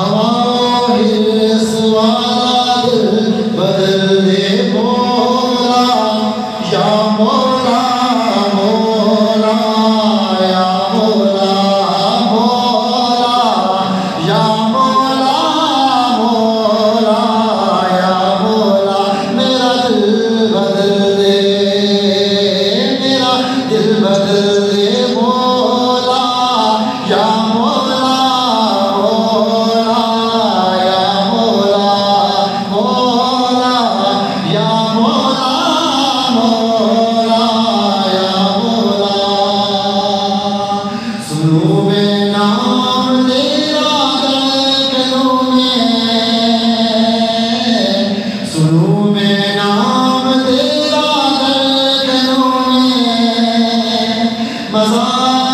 Allah. میرا دل بدل Oh.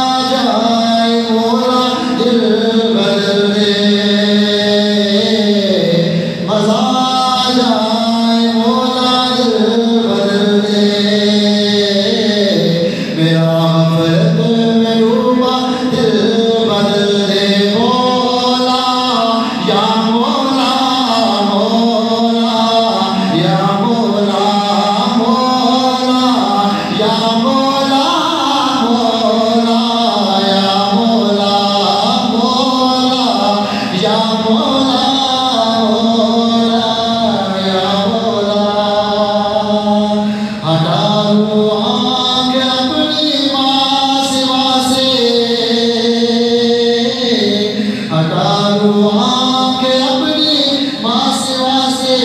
अपनी माँ सेवा से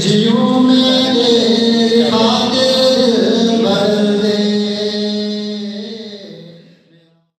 जियो